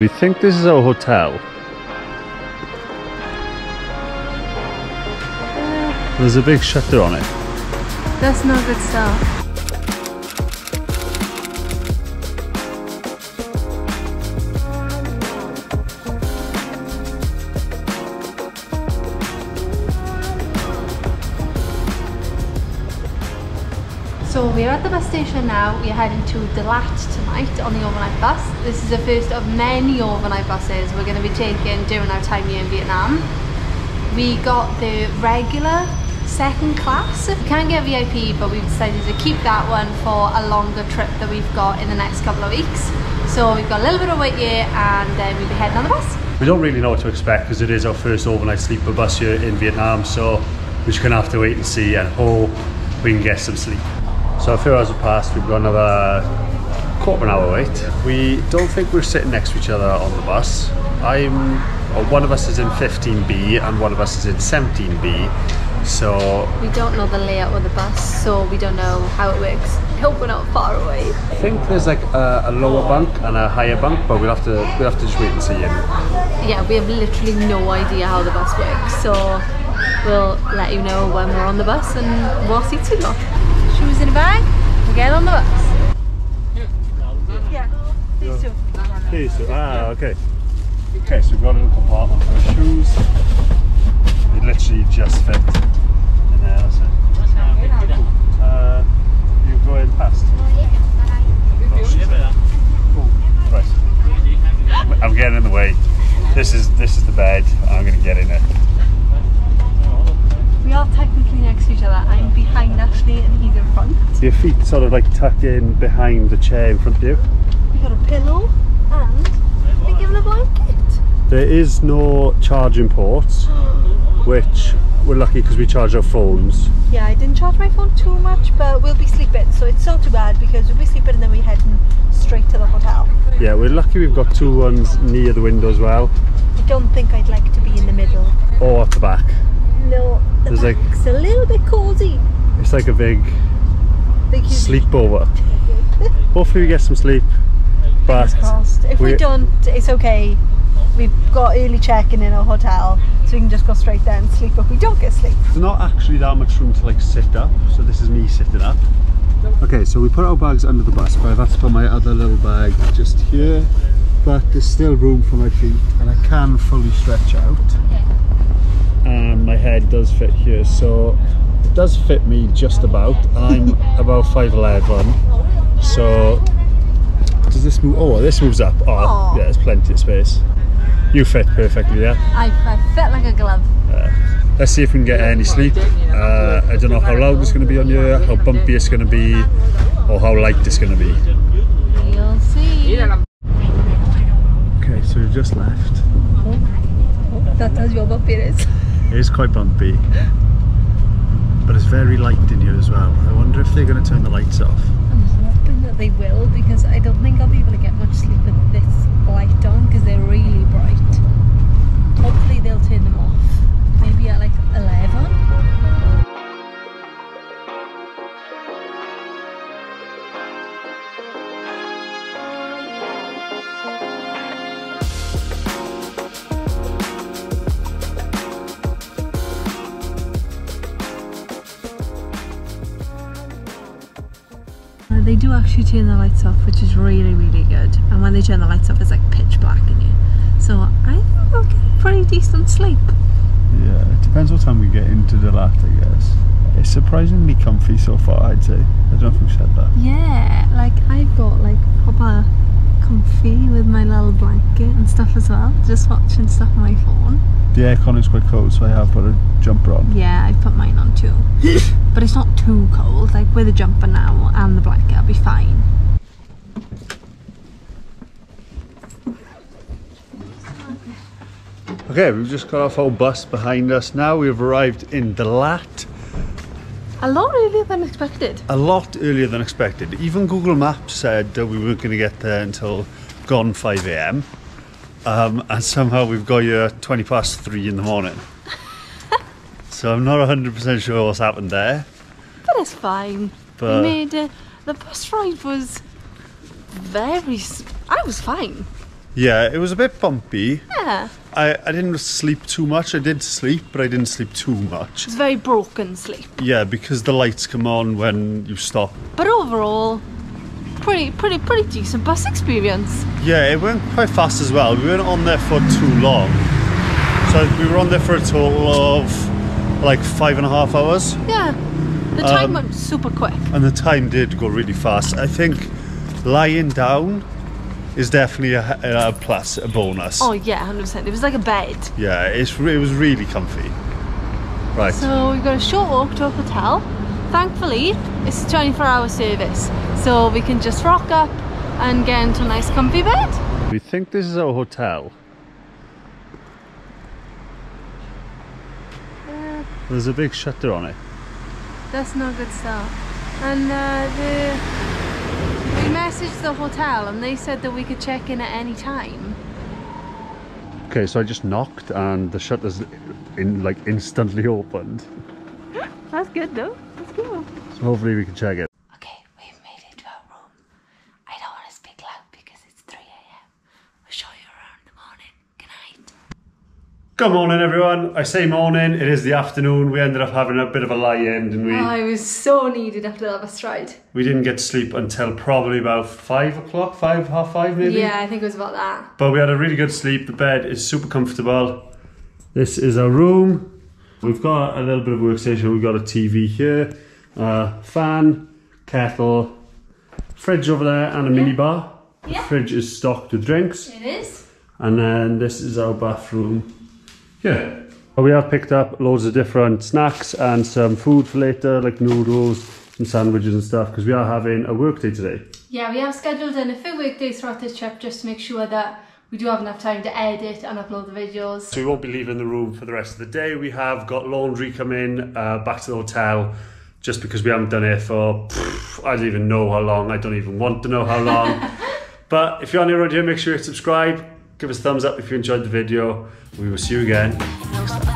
We think this is our hotel. There's a big shutter on it. That's not good stuff. So we're at the bus station now. We're heading to Dalat on the overnight bus. This is the first of many overnight buses we're going to be taking during our time here in Vietnam. We got the regular second class. We can't get VIP, but we've decided to keep that one for a longer trip that we've got in the next couple of weeks. So we've got a little bit of wait here and then we'll be heading on the bus. We don't really know what to expect because it is our first overnight sleeper bus here in Vietnam, so we're just gonna have to wait and see and hope we can get some sleep. So a few hours have passed, we've got another quarter of an hour wait. We don't think we're sitting next to each other on the bus. I'm, or one of us is in 15B and one of us is in 17B. So We don't know the layout of the bus, so we don't know how it works. I hope we're not far away. I think there's like a, a lower bunk and a higher bunk, but we'll have to we'll have to just wait and see. And Yeah, we have literally no idea how the bus works, so we'll let you know when we're on the bus and what seats we got. Shoes in a bag, we get on the bus. Yeah, these two. Okay, so ah, okay. Okay, so we've got a little compartment for our shoes. They literally just fit in there. That's it. Uh, you go in past. Oh, right. I'm getting in the way. This is this is the bed. I'm gonna get in it. We are technically next to each other. I'm behind Ashley and he's in front. Your feet sort of like tucked in behind the chair in front of you. We got a pillow and we given a blanket. There is no charging port, which we're lucky because we charge our phones. Yeah, I didn't charge my phone too much, but we'll be sleeping, so it's not too bad because we'll be sleeping and then we're heading straight to the hotel. Yeah, we're lucky we've got two ones near the window as well, I don't think I'd like to be in the middle. or at the back. No, the There's like- back's a little bit cozy. It's like a big Big sleepover. Hopefully we get some sleep, but fingers crossed. If we we're- don't, it's okay. We've got early check-in in our hotel, so we can just go straight there and sleep if we don't get sleep. there's not actually that much room to like sit up, so this is me sitting up. Okay, so we put our bags under the bus, but I've had to put my other little bag just here. But there's still room for my feet, and I can fully stretch out. And my head does fit here, so it does fit me just about. And I'm about 5'11, so does this move? Oh, this moves up. Oh, Aw. yeah, there's plenty of space. You fit perfectly, yeah. I, I fit like a glove. Let's see if we can get any sleep. Uh, I don't know how loud it's going to be on here, how bumpy it's going to be, or how light it's going to be. We'll see. Okay, so we've just left. That tells you how bumpy it is. It is quite bumpy, but it's very light in here as well. I wonder if they're going to turn the lights off. They will because I don't think I'll be able to get much sleep actually turn the lights off, which is really, really good. And when they turn the lights off, it's like pitch black in here. So I think we'll get pretty decent sleep. Yeah, it depends what time we get into Dalat, I guess. It's surprisingly comfy so far, I'd say. I don't know if we've said that. Yeah, like I've got like proper comfy with my little blanket and stuff as well. Just watching stuff on my phone. The aircon is quite cold, so I have put a jumper on. Yeah, I've put mine on too. but it's not too cold. Like with a jumper now and the blanket, I'll be fine. Okay, we've just got off our bus behind us now. We've arrived in Dalat. A lot earlier than expected. a lot earlier than expected. Even Google Maps said that we weren't going to get there until gone 5 a.m. Um, and somehow we've got here 20 past 3 in the morning. so I'm not 100% sure what's happened there. But it's fine. But- we made it. The bus ride was very. I was fine. Yeah, it was a bit bumpy. Yeah. I, I didn't sleep too much. I did sleep, but I didn't sleep too much. It's very broken sleep. Yeah, because the lights come on when you stop. But overall, pretty, pretty, pretty decent bus experience. Yeah, it went quite fast as well. We weren't on there for too long. So we were on there for a total of like five and a half hours. Yeah. The time Um, went super quick. And the time did go really fast. I think lying down is definitely a, a plus, a bonus. Oh yeah, hundred percent. It was like a bed. Yeah, it's, it was really comfy. Right. So we've got a short walk to a hotel. Thankfully, it's a 24 hour service, so we can just rock up and get into a nice comfy bed. We think this is our hotel. Uh, There's a big shutter on it. that's no good start. And uh, the we messaged the hotel and they said that we could check in at any time. Okay, so I just knocked and the shutter's in like instantly opened. That's good though. That's cool. So hopefully we can check it. Okay, we've made it to our room. I don't want to speak loud because it's 3 a.m. We'll show you around in the morning. Good night. Good morning, everyone. I say morning. It is the afternoon. We ended up having a bit of a lie-in, and we I was so needed after that bus ride. we didn't get to sleep until probably about five o'clock, five half five maybe. Yeah, I think it was about that. But we had a really good sleep. The bed is super comfortable. This is our room. We've got a little bit of workstation. We've got a TV here, a fan, kettle, fridge over there, and a mini bar. Yeah. Fridge is stocked with drinks. It is. And then this is our bathroom. Yeah. We have picked up loads of different snacks and some food for later, like noodles and sandwiches and stuff, because we are having a work day today. Yeah, we have scheduled in a few weekdays throughout this trip just to make sure that we do have enough time to edit and upload the videos. So we won't be leaving the room for the rest of the day. We have got laundry coming uh, back to the hotel just because we haven't done it for, pff, I don't even know how long. I don't even want to know how long. but if you're new around here, make sure you subscribe. Give us a thumbs up if you enjoyed the video. We will see you again.